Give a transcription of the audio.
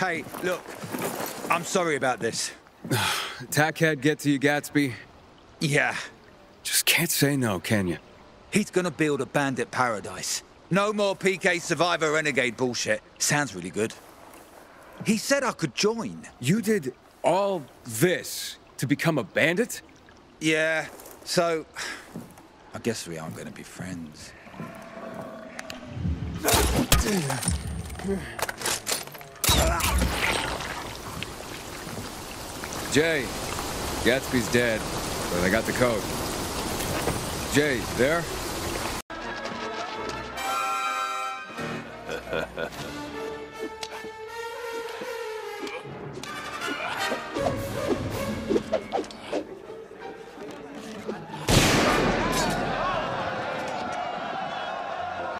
Hey, look, I'm sorry about this. Tackhead get to you, Gatsby? Yeah, Just can't say no, can you? he's gonna build a bandit paradise. No more PK Survivor Renegade bullshit. Sounds really good. He said I could join. You did all this to become a bandit? Yeah, so I guess we aren't gonna be friends. Jay, Gatsby's dead, but I got the code. Jay, there?